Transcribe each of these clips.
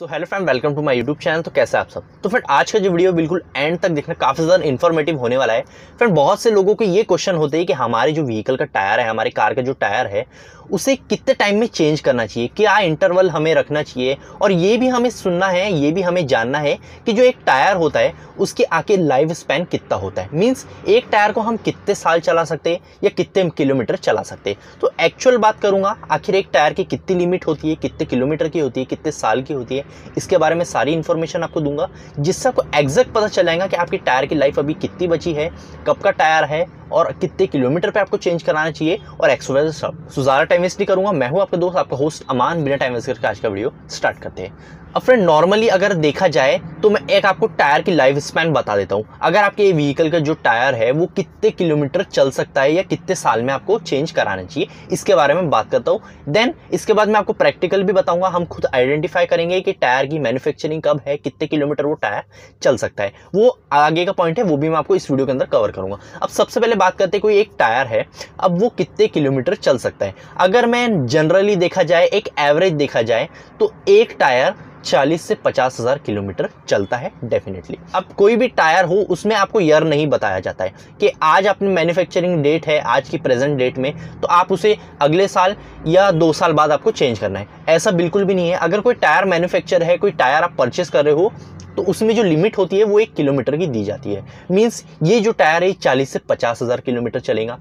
So hello friend welcome to my YouTube channel तो कैसे आप सब? तो फ्रेंड आज का जो वीडियो बिल्कुल एंड तक देखना काफ़ी ज़्यादा इन्फॉर्मेटिव होने वाला है। फ्रेंड बहुत से लोगों के ये क्वेश्चन होते हैं कि हमारे जो व्हीकल का टायर है, हमारी कार का जो टायर है उसे कितने टाइम में चेंज करना चाहिए? क्या इंटरवल हमें रखना चाहिए? और ये भी हमें सुनना है, ये भी हमें जानना है कि जो एक टायर होता है, उसके आके लाइफ स्पैन कितना होता है। मीन्स एक टायर को हम कितने साल चला सकते हैं या कितने किलोमीटर चला सकते हैं? तो एक्चुअल बात करूँगा, आखिर एक टायर की कितनी लिमिट होती है, कितने किलोमीटर की होती है, कितने साल की होती है, इसके बारे में सारी इन्फॉर्मेशन आपको दूँगा, जिससे आपको एग्जैक्ट पता चल जाएगा कि आपकी टायर की लाइफ अभी कितनी बची है, कब का टायर है और कितने किलोमीटर पे आपको चेंज कराना चाहिए और एक्सरसाइज सब। सो ज़्यादा टाइम वेस्ट नहीं करूँगा, मैं हूँ आपका दोस्त, आपका होस्ट अमान, बिना टाइम वेस्ट करके आज का वीडियो स्टार्ट करते हैं। अब फ्रेंड नॉर्मली अगर देखा जाए तो मैं एक आपको टायर की लाइफ स्पैन बता देता हूँ। अगर आपके ये व्हीकल का जो टायर है, वो कितने किलोमीटर चल सकता है या कितने साल में आपको चेंज कराना चाहिए, इसके बारे में बात करता हूँ। देन इसके बाद मैं आपको प्रैक्टिकल भी बताऊँगा। हम खुद आइडेंटिफाई करेंगे कि टायर की मैन्युफैक्चरिंग कब है, कितने किलोमीटर वो टायर चल सकता है। वो आगे का पॉइंट है, वो भी मैं आपको इस वीडियो के अंदर कवर करूँगा। अब सबसे पहले बात करते कोई एक टायर है, अब वो कितने किलोमीटर चल सकता है। अगर मैं जनरली देखा जाए, एक एवरेज देखा जाए तो एक टायर 40 से पचास हज़ार किलोमीटर चलता है डेफिनेटली अब कोई भी टायर हो, उसमें आपको ईयर नहीं बताया जाता है कि आज अपनी मैन्युफैक्चरिंग डेट है, आज की प्रेजेंट डेट में तो आप उसे अगले साल या दो साल बाद आपको चेंज करना है। ऐसा बिल्कुल भी नहीं है। अगर कोई टायर मैन्युफैक्चर है, कोई टायर आप परचेस कर रहे हो तो उसमें जो लिमिट होती है, वो एक किलोमीटर की दी जाती है। मीन्स ये जो टायर है, चालीस से पचास हज़ार किलोमीटर चलेगा।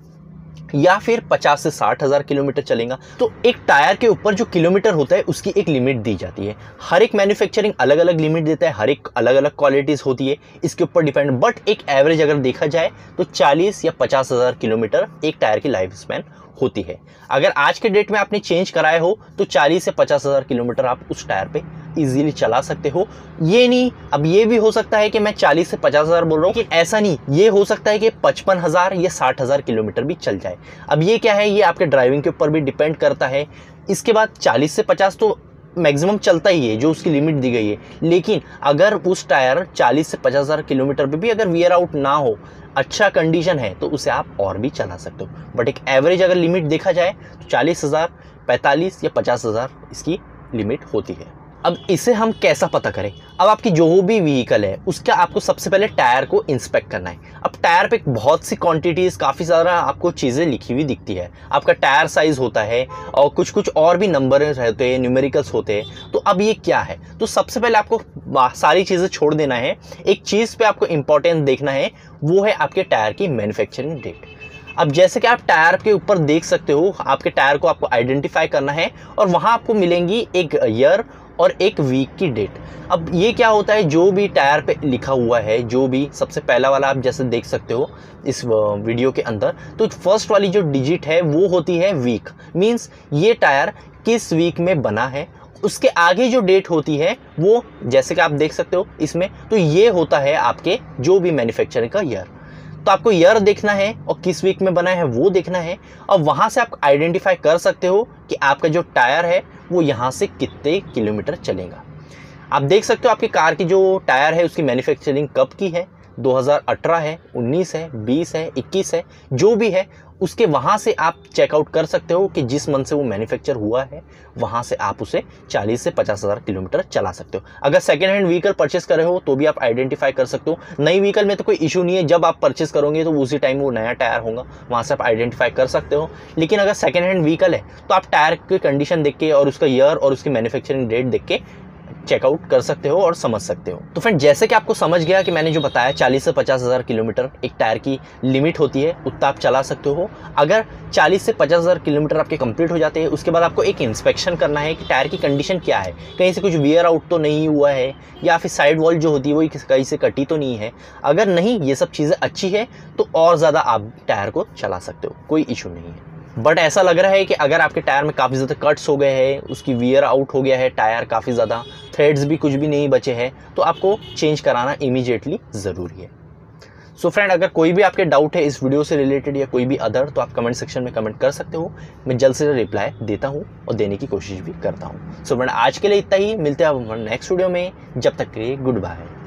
या फिर 50 से साठ हज़ार किलोमीटर चलेगा। तो एक टायर के ऊपर जो किलोमीटर होता है, उसकी एक लिमिट दी जाती है। हर एक मैन्युफैक्चरिंग अलग अलग लिमिट देता है, हर एक अलग अलग क्वालिटीज़ होती है। इसके ऊपर डिपेंड बट एक एवरेज अगर देखा जाए तो 40 या पचास हज़ार किलोमीटर एक टायर की लाइफ स्पैन होती है। अगर आज के डेट में आपने चेंज कराए हो तो 40 से पचास हज़ार किलोमीटर आप उस टायर इजीली चला सकते हो। ये नहीं, अब ये भी हो सकता है कि मैं 40 से पचास हज़ार बोल रहा हूँ कि ऐसा नहीं, ये हो सकता है कि पचपन हज़ार या साठ हज़ार किलोमीटर भी चल जाए। अब ये क्या है, ये आपके ड्राइविंग के ऊपर भी डिपेंड करता है। इसके बाद 40 से 50 तो मैक्सिमम चलता ही है, जो उसकी लिमिट दी गई है। लेकिन अगर उस टायर 40 से पचास हज़ार किलोमीटर पे भी अगर वियर आउट ना हो अच्छा कंडीशन है तो उसे आप और भी चला सकते हो। बट एक एवरेज अगर लिमिट देखा जाए तो चालीस हज़ार, पैंतालीस या पचास हज़ार इसकी लिमिट होती है। अब इसे हम कैसा पता करें? अब आपकी जो भी व्हीकल है, उसका आपको सबसे पहले टायर को इंस्पेक्ट करना है। अब टायर पे बहुत सी क्वांटिटीज़ काफ़ी सारा आपको चीज़ें लिखी हुई दिखती है। आपका टायर साइज़ होता है और कुछ कुछ और भी नंबर रहते हैं न्यूमेरिकल्स होते हैं। तो अब ये क्या है? तो सबसे पहले आपको सारी चीज़ें छोड़ देना है। एक चीज़ पे आपको इंपॉर्टेंस देखना है, वो है आपके टायर की मैन्युफैक्चरिंग डेट अब जैसे कि आप टायर के ऊपर देख सकते हो, आपके टायर को आपको आइडेंटिफाई करना है और वहाँ आपको मिलेंगी एक ईयर और एक वीक की डेट। अब ये क्या होता है, जो भी टायर पे लिखा हुआ है, जो भी सबसे पहला वाला आप जैसे देख सकते हो इस वीडियो के अंदर तो फ़र्स्ट वाली जो डिजिट है वो होती है वीक। मींस ये टायर किस वीक में बना है, उसके आगे जो डेट होती है वो जैसे कि आप देख सकते हो इसमें तो ये होता है आपके जो भी मैन्युफैक्चरिंग का ईयर तो आपको ईयर देखना है और किस वीक में बना है वो देखना है। और वहाँ से आप आइडेंटिफाई कर सकते हो कि आपका जो टायर है, वो यहाँ से कितने किलोमीटर चलेगा। आप देख सकते हो आपकी कार की जो टायर है, उसकी मैन्युफैक्चरिंग कब की है। 2018 है 19 है 20 है 21 है, जो भी है, उसके वहाँ से आप चेकआउट कर सकते हो कि जिस मंथ से वो मैन्युफैक्चर हुआ है, वहाँ से आप उसे 40 से पचास हज़ार किलोमीटर चला सकते हो। अगर सेकेंड हैंड व्हीकल परचेस कर रहे हो तो भी आप आइडेंटिफाई कर सकते हो। नई व्हीकल में तो कोई इशू नहीं है, जब आप परचेस करोगे तो उसी टाइम वो नया टायर होगा, वहाँ से आप आइडेंटिफाई कर सकते हो। लेकिन अगर सेकेंड हैंड व्हीकल है तो आप टायर की कंडीशन देख के और उसका ईयर और उसकी मैन्युफैक्चरिंग डेट देख के चेकआउट कर सकते हो और समझ सकते हो। तो फ्रेंड जैसे कि आपको समझ गया कि मैंने जो बताया 40 से पचास हज़ार किलोमीटर एक टायर की लिमिट होती है, उतना आप चला सकते हो। अगर 40 से पचास हज़ार किलोमीटर आपके कंप्लीट हो जाते हैं, उसके बाद आपको एक इंस्पेक्शन करना है कि टायर की कंडीशन क्या है। कहीं से कुछ वियर आउट तो नहीं हुआ है, या फिर साइड वॉल जो होती है, वो कहीं से कटी तो नहीं है। अगर नहीं, ये सब चीज़ें अच्छी है तो और ज़्यादा आप टायर को चला सकते हो, कोई इशू नहीं है। बट ऐसा लग रहा है कि अगर आपके टायर में काफ़ी ज़्यादा कट्स हो गए हैं, उसकी वियर आउट हो गया है, टायर काफ़ी ज़्यादा थ्रेड्स भी कुछ भी नहीं बचे हैं तो आपको चेंज कराना इमीजिएटली ज़रूरी है। सो so फ्रेंड अगर कोई भी आपके डाउट है इस वीडियो से रिलेटेड या कोई भी अदर तो आप कमेंट सेक्शन में कमेंट कर सकते हो। मैं जल्द से जल्द रिप्लाई देता हूँ और देने की कोशिश भी करता हूँ। सो so फ्रेंड आज के लिए इतना ही। मिलते हैं आप नेक्स्ट वीडियो में। जब तक के लिए गुड बाय